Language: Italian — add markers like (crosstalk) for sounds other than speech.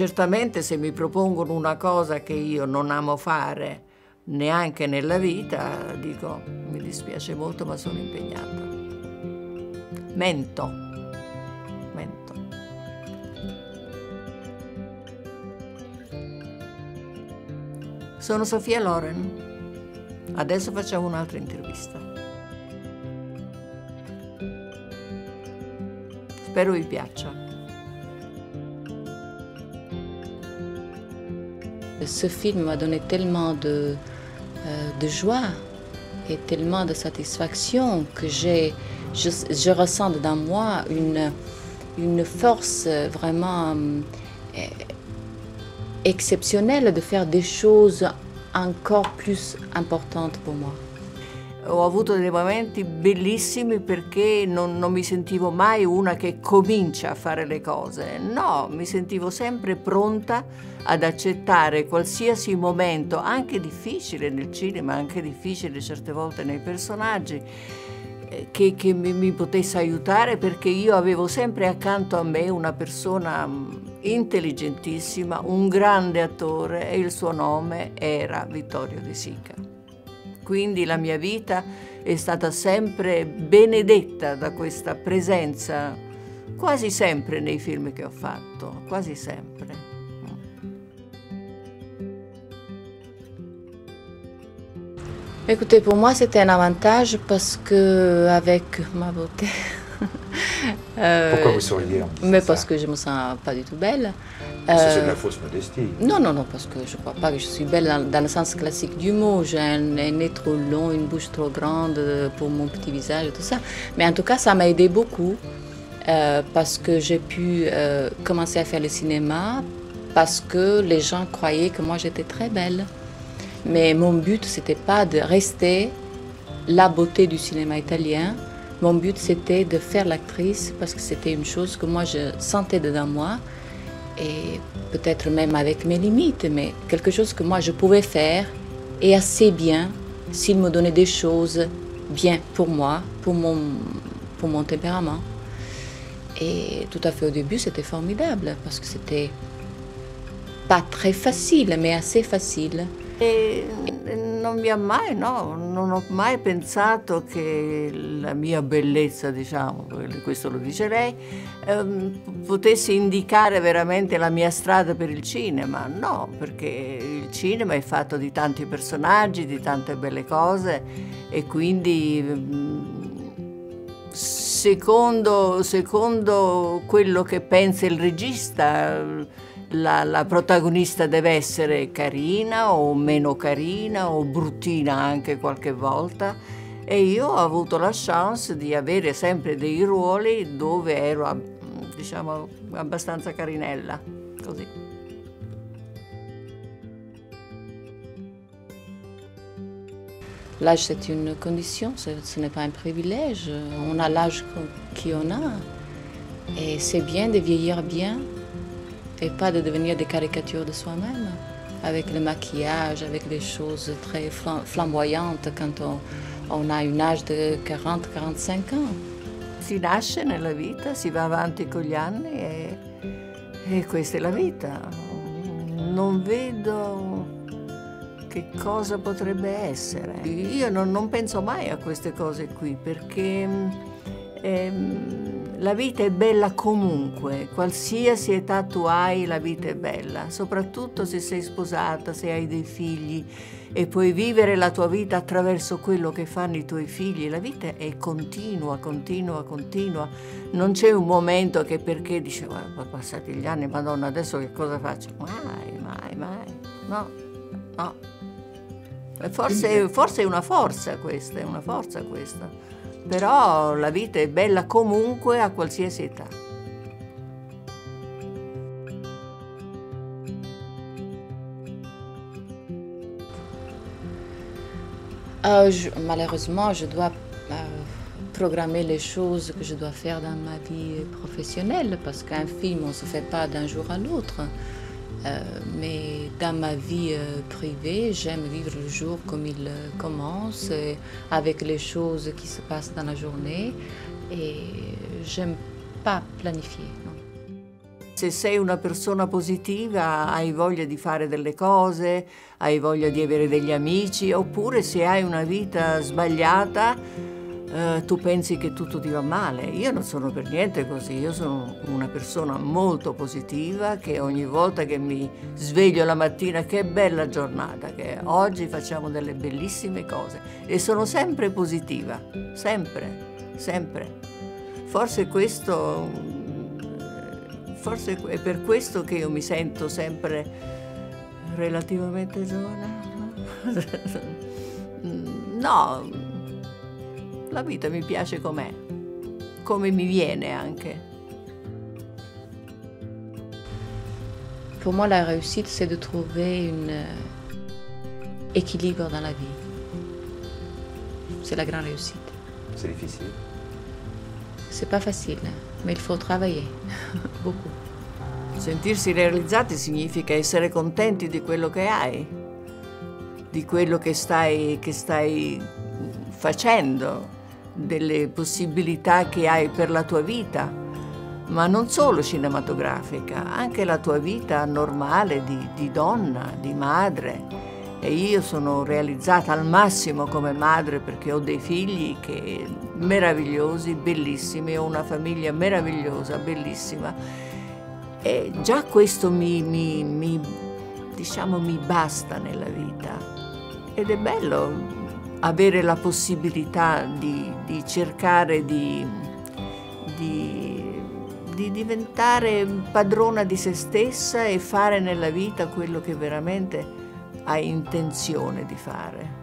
Certamente se mi propongono una cosa che io non amo fare neanche nella vita, dico mi dispiace molto ma sono impegnata. Mento, mento. Sono Sofia Loren. Adesso facciamo un'altra intervista. Spero vi piaccia. Ce film m'a donné tellement de, euh, de joie et tellement de satisfaction que je ressens dans moi une, une force vraiment euh, exceptionnelle de faire des choses encore plus importantes pour moi. Ho avuto dei momenti bellissimi perché non, non, mi sentivo mai una che comincia a fare le cose. No, mi sentivo sempre pronta ad accettare qualsiasi momento, anche difficile nel cinema, anche difficile certe volte nei personaggi, eh, che, che mi, mi potesse aiutare perché io avevo sempre accanto a me una persona mm, intelligentissima, un grande attore e il suo nome era Vittorio De Sica quindi la mia vita è stata sempre benedetta da questa presenza, quasi sempre nei film che ho fatto, quasi sempre. Écoutez, pour moi, c'était un avantage parce que avec ma beauté. (laughs) euh, Pourquoi vous souriez Mais parce que je me sens pas du tout belle. C'est de la fausse modestie. Non, non, non, parce que je ne crois pas que je suis belle dans, dans le sens classique du mot. J'ai un, un, nez trop long, une bouche trop grande pour mon petit visage et tout ça. Mais en tout cas, ça m'a aidé beaucoup euh, parce que j'ai pu euh, commencer à faire le cinéma parce que les gens croyaient que moi j'étais très belle. Mais mon but, c'était pas de rester la beauté du cinéma italien. Mon but, c'était de faire l'actrice parce que c'était une chose que moi je sentais dedans moi et peut-être même avec mes limites, mais quelque chose que moi je pouvais faire et assez bien s'il me donnait des choses bien pour moi, pour mon, pour mon tempérament. Et tout à fait au début, c'était formidable parce que c'était pas très facile, mais assez facile. E non mi ha mai, no, non ho mai pensato che la mia bellezza, diciamo, questo lo dice lei, ehm, potesse indicare veramente la mia strada per il cinema. No, perché il cinema è fatto di tanti personaggi, di tante belle cose e quindi mm, secondo, secondo quello che pensa il regista la, la, protagonista deve essere carina o meno carina o bruttina anche qualche volta e io ho avuto la chance di avere sempre dei ruoli dove ero diciamo abbastanza carinella così L'âge c'est une condition, ce n'est pas un privilège. On a l'âge qu'on a et c'est bien de vieillir bien. Et pas de devenir des caricatures de soi-même, avec le maquillage, avec les choses très flamboyantes quand on, a un âge de 40-45 ans. Si nasce nella vita, si va avanti con gli anni e, e questa è la vita. Non vedo che cosa potrebbe essere. Io non, non penso mai a queste cose qui perché ehm, la vita è bella comunque, qualsiasi età tu hai la vita è bella, soprattutto se sei sposata, se hai dei figli e puoi vivere la tua vita attraverso quello che fanno i tuoi figli. La vita è continua, continua, continua. Non c'è un momento che perché dice, guarda, passati gli anni, madonna, adesso che cosa faccio? Mai, mai, mai. No, no. Forse, forse è una forza questa, è una forza questa però la vita è bella comunque a qualsiasi età. Je, malheureusement, je dois euh, programmer les choses que je dois faire dans ma vie professionnelle parce qu'un film, on ne se fait pas d'un jour à l'autre. Euh, mais dans ma vie euh, privée, j'aime vivre le jour comme il euh, commence, avec les choses qui se passent dans la journée. Et j'aime pas planifier. Non. se sei una persona positiva hai voglia di fare delle cose, hai voglia di avere degli amici, oppure se hai una vita sbagliata eh, tu pensi che tutto ti va male. Io non sono per niente così, io sono una persona molto positiva che ogni volta che mi sveglio la mattina, che bella giornata che oggi facciamo delle bellissime cose e sono sempre positiva, sempre, sempre. Forse questo, forse è per questo che io mi sento sempre relativamente giovane. (laughs) No, la vita mi piace com'è, come mi viene anche. Pour moi, la réussite, c'est de trouver un euh, équilibre dans la vie. C'est la grande réussite. C'est difficile C'est pas facile, mais il faut travailler (laughs) beaucoup. Sentirsi realizzati significa essere contenti di quello che hai, di quello che stai, che stai facendo, delle possibilità che hai per la tua vita, ma non solo cinematografica, anche la tua vita normale di, di donna, di madre. E io sono realizzata al massimo come madre perché ho dei figli che, meravigliosi, bellissimi, ho una famiglia meravigliosa, bellissima. E già questo mi, mi, mi, diciamo, mi basta nella vita. Ed è bello avere la possibilità di, di cercare di, di, di, diventare padrona di se stessa e fare nella vita quello che veramente hai intenzione di fare.